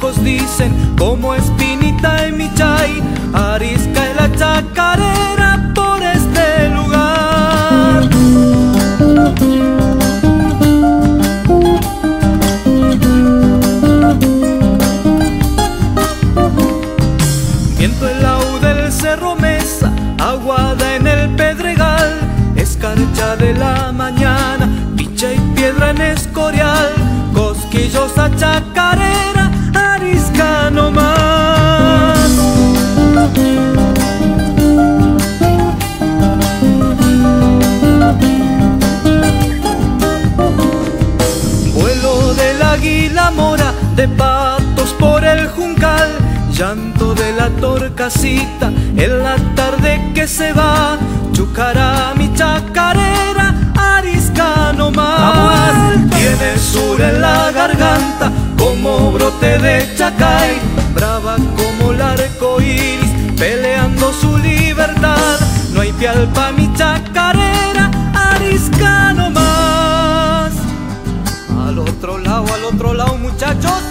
chacos dicen como espinita en mi chay, arisca es la chacarera por este lugar. Viento el lau del cerro mesa, aguada en el pedregal, escarcha de la mañana, picha y piedra en escorial, cosquillosa chacarera, de patos por el juncal, llanto de la torcasita en la tarde que se va, chucará mi chacarera, arisca no más. Tiene sur en la garganta como brote de chacay, brava como el arco iris, peleando su libertad. No hay pial pa' mi muchachos.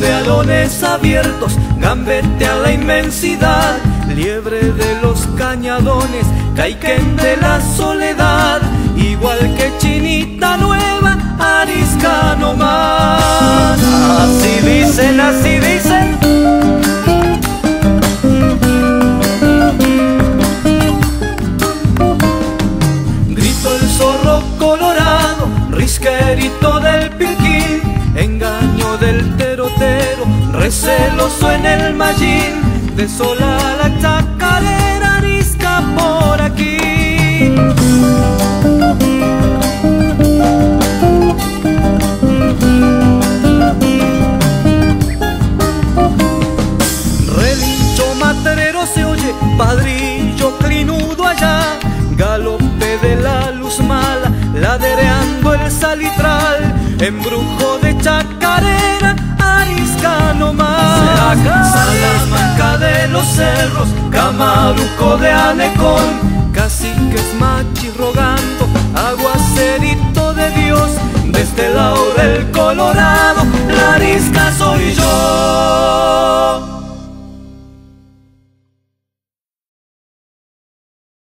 De alones abiertos, gambete a la inmensidad, liebre de los cañadones, caiquen de la soledad, igual que chinita nueva, colorado, risquerito del pilquín, engaño del terotero, receloso en el mallín, de sola la chacarera arisca por aquí. Relincho materero se oye, padrillo clinudo allá, galope de la luz mala, ladereando el salitral, embrujo de chacarera, arisca no más. Salamanca de los cerros, camaruco de anecón, caciques machi rogando, aguacerito